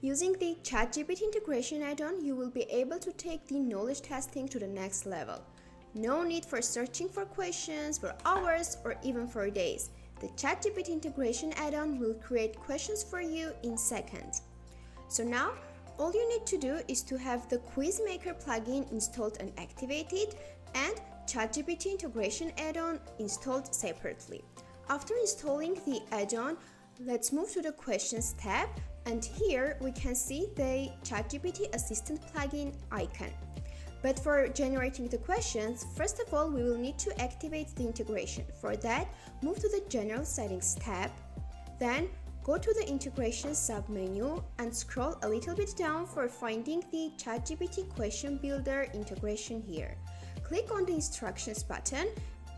Using the ChatGPT integration add-on, you will be able to take the knowledge testing to the next level. No need for searching for questions for hours or even for days. The ChatGPT integration add-on will create questions for you in seconds. So now, all you need to do is to have the Quizmaker plugin installed and activated and ChatGPT integration add-on installed separately. After installing the add-on, let's move to the questions tab and here we can see the ChatGPT assistant plugin icon. But for generating the questions, first of all we will need to activate the integration. For that, move to the general settings tab, then go to the integration submenu and scroll a little bit down for finding the ChatGPT question builder integration here. Click on the instructions button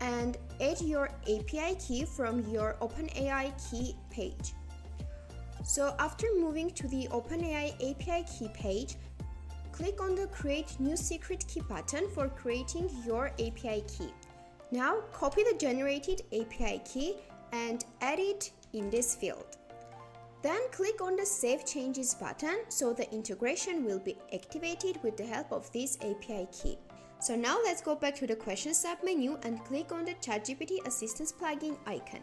and add your API key from your OpenAI key page. So after moving to the OpenAI API key page, click on the create new secret key button for creating your API key. Now copy the generated API key and add it in this field. Then click on the Save Changes button so the integration will be activated with the help of this API key. So now let's go back to the Question submenu and click on the ChatGPT Assistance plugin icon.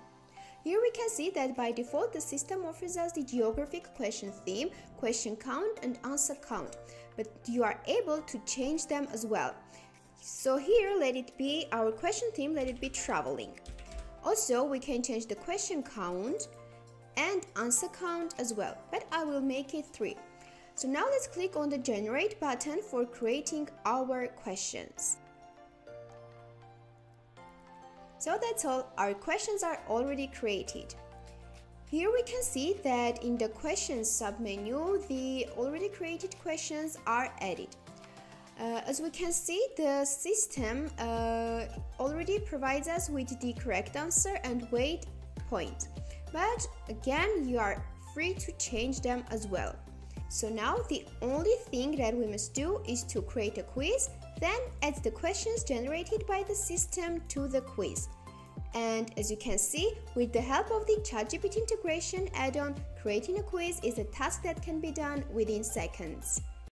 Here we can see that by default the system offers us the geographic question theme, question count and answer count, but you are able to change them as well. So here let it be our question theme, let it be traveling. Also we can change the question count and answer count as well, but I will make it 3. So now let's click on the generate button for creating our questions. So that's all, our questions are already created. Here we can see that in the questions submenu, the already created questions are added. Uh, as we can see, the system uh, already provides us with the correct answer and weight point. But again, you are free to change them as well. So now the only thing that we must do is to create a quiz, then add the questions generated by the system to the quiz. And as you can see, with the help of the ChatGPT integration add-on, creating a quiz is a task that can be done within seconds.